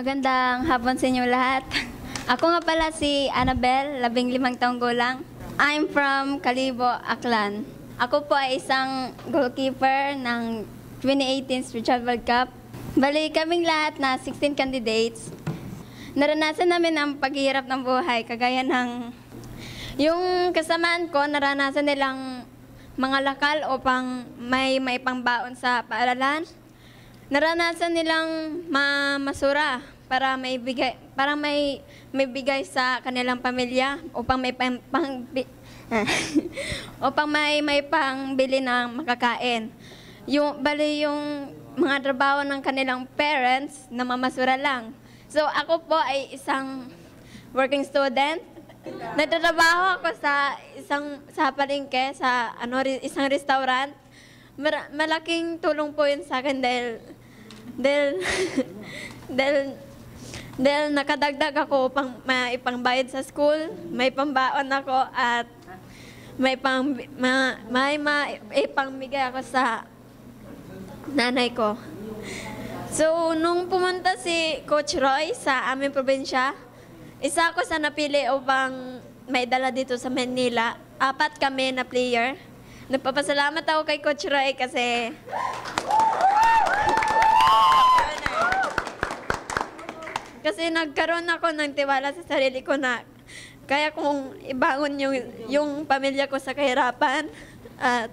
Magandang hapon sa inyo lahat. Ako nga pala si Annabel, labing limang taong gulang. I'm from Kalibo, Aklan. Ako po ay isang goalkeeper ng 2018 Spiritual World Cup. Bali kaming lahat na 16 candidates. Naranasan namin ang paghihirap ng buhay, kagaya ng yung kasamaan ko, naranasan nilang mga lakal upang may may pangbaon sa paaralan. Naranasan nilang mamasura para may bigay para may may bigay sa kanilang pamilya upang may pang, pang upang may may pangbili ng makakain. Yung bali yung mga trabaho ng kanilang parents na mamasura lang. So ako po ay isang working student. Nagtatrabaho ako sa isang sa palengke sa ano isang restaurant. Mar- malaking tulong po yun sa akin dahil dahil dahil dahil nakadagdag ako upang maipangbayad sa school, may pambaon ako at may pang ma, may maipambigay ako sa nanay ko. So, nung pumunta si Coach Roy sa aming probinsya, isa ako sa napili upang may dala dito sa Manila. Apat kami na player. Nagpapasalamat ako kay Coach Roy kasi kasi nagkaroon ako ng tiwala sa sarili ko na kaya kong ibangon yung, yung pamilya ko sa kahirapan. At,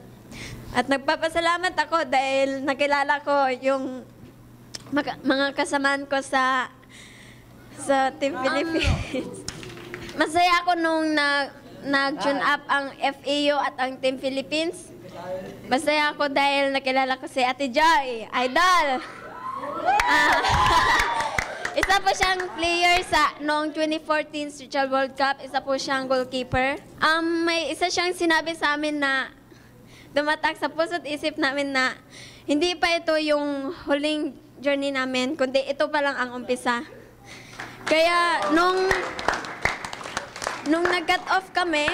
at nagpapasalamat ako dahil nakilala ko yung mga, kasamaan ko sa sa Team Philippines. Masaya ako nung na, nag-tune up ang FAU at ang Team Philippines. Masaya ako dahil nakilala ko si Ate Joy, idol. Ah, isa po siyang player sa noong 2014 Spiritual World Cup. Isa po siyang goalkeeper. Um, may isa siyang sinabi sa amin na dumatak sa puso't isip namin na hindi pa ito yung huling journey namin, kundi ito pa lang ang umpisa. Kaya nung nung nag-cut off kami,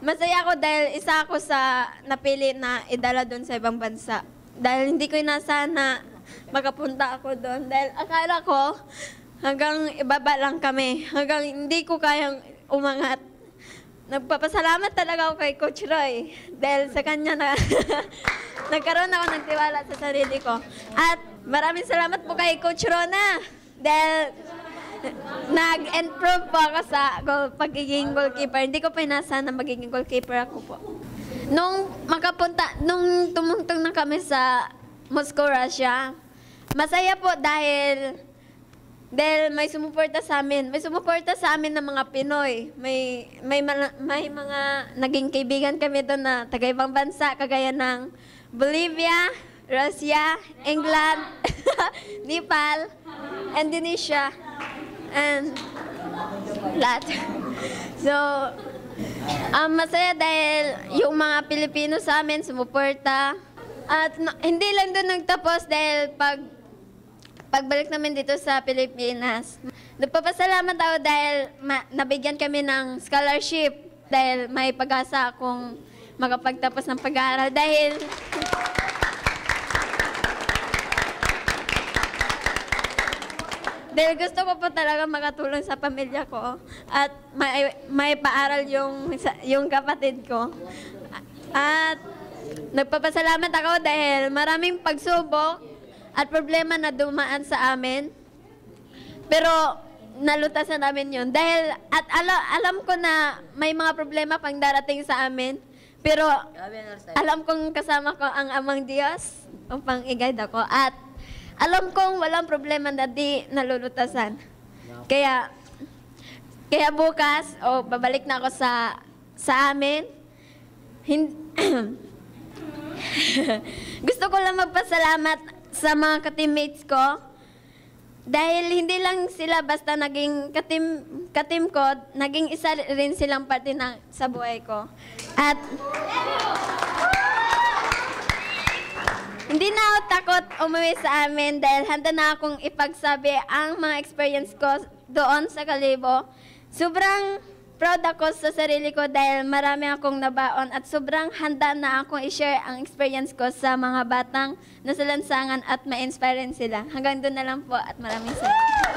masaya ako dahil isa ako sa napili na idala doon sa ibang bansa. Dahil hindi ko inasahan na makapunta ako doon. Dahil akala ko hanggang ibaba lang kami. Hanggang hindi ko kayang umangat. Nagpapasalamat talaga ako kay Coach Roy dahil sa kanya na nagkaroon ako ng tiwala sa sarili ko. At maraming salamat po kay Coach Rona dahil nag-improve po ako sa pagiging goalkeeper. Hindi ko pinasa na magiging goalkeeper ako po. Nung makapunta, nung tumungtong na kami sa Moscow, Russia, masaya po dahil dahil may sumuporta sa amin. May sumuporta sa amin ng mga Pinoy. May may may mga naging kaibigan kami doon na taga ibang bansa kagaya ng Bolivia, Russia, England, Nepal, Indonesia, and lahat. So, um, masaya dahil yung mga Pilipino sa amin sumuporta. At hindi lang doon nagtapos dahil pag pagbalik namin dito sa Pilipinas, nagpapasalamat ako dahil nabigyan kami ng scholarship dahil may pag-asa akong makapagtapos ng pag-aaral dahil dahil gusto ko po talaga makatulong sa pamilya ko at may, may paaral yung, yung kapatid ko. At nagpapasalamat ako dahil maraming pagsubok at problema na dumaan sa amin. Pero nalutasan namin yun. Dahil at alam, alam ko na may mga problema pang darating sa amin. Pero alam kong kasama ko ang amang Diyos upang i-guide ako. At alam kong walang problema na di nalulutasan. Kaya, kaya bukas, o babalik na ako sa, sa amin. Hin- Gusto ko lang magpasalamat sa mga ka-teammates ko. Dahil hindi lang sila basta naging katim, katim ko, naging isa rin silang parte ng, sa buhay ko. At hindi na ako takot umuwi sa amin dahil handa na akong ipagsabi ang mga experience ko doon sa Kalibo. Sobrang, proud ako sa sarili ko dahil marami akong nabaon at sobrang handa na akong i-share ang experience ko sa mga batang nasa lansangan at ma-inspire rin sila. Hanggang doon na lang po at maraming salamat.